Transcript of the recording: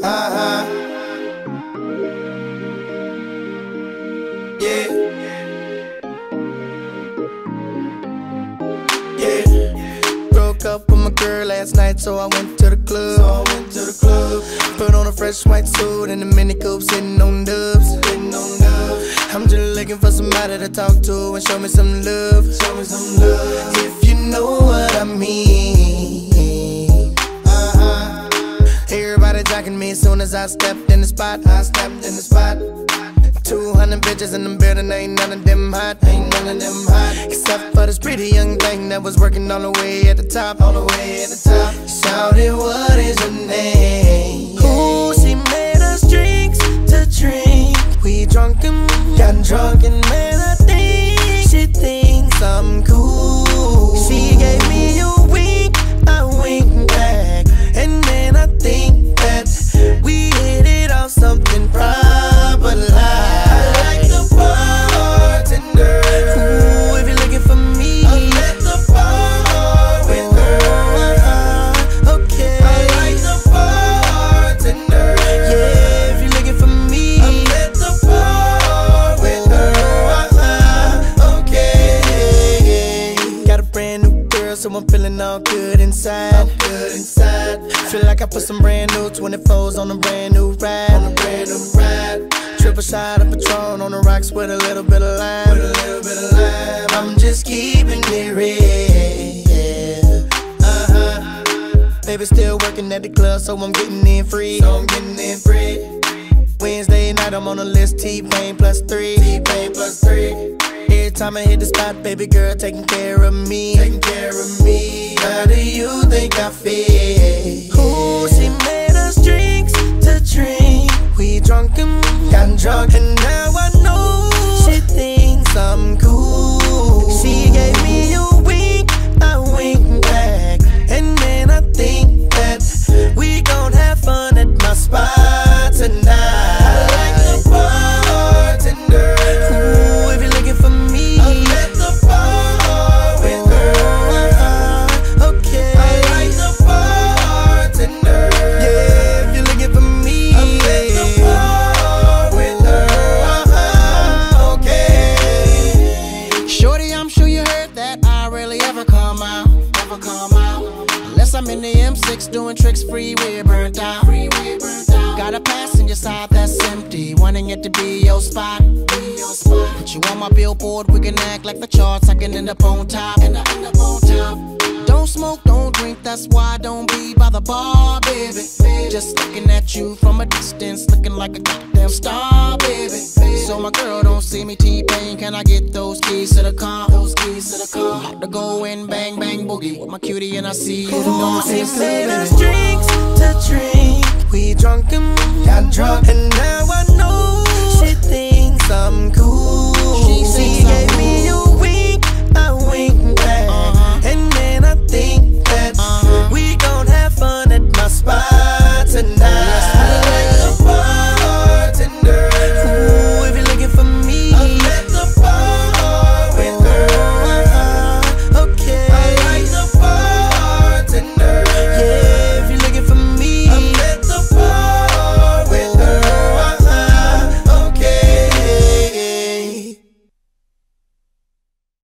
Uh-huh. Yeah. Yeah. Broke up with my girl last night, so I went to the club. So I went to the club. Put on a fresh white suit and a mini coupe, sitting on dubs. Sitting on dubs. I'm just looking for somebody to talk to and show me some love. Show me some love. If you know what I mean. Everybody jocking me as soon as I stepped in the spot. I stepped in the spot. 200 bitches in the building, ain't none of them hot, ain't none of them hot. Except for this pretty young thing that was working all the way at the top, all the way at the top. Shouted, what is your name? So I'm feeling all good inside. I'm good inside. Feel like I put some brand new 24s on a brand new ride. On a brand new ride. Triple shot of Patron on the rocks with a little bit of lime. With a little bit of lime. I'm just keeping it real. Uh-huh. Baby still working at the club, so I'm getting in free. So I'm getting in free. Wednesday night, I'm on the list. T-Pain plus three. T-Pain plus three. Every time I hit the spot, baby girl taking care of me. Taking care of me. How do you think I feel? Ooh, she made In the M6 doing tricks, freeway burnt out. Freeway burnt out. Got a pass in your side that's empty, wanting it to be your spot. Put you on my billboard, we can act like the charts. I can end up on top, and I end up on top. Don't smoke, don't drink, that's why I don't be by the bar, baby. Just looking at you from a distance, looking like a goddamn star, baby. So my girl don't see me T-Pain, can I get those keys to the car? Those keys to the car. About to go in, bang, bang, boogie with my cutie and I see you. Ooh, she made us drinks to drink. We drunk and got drunk, and now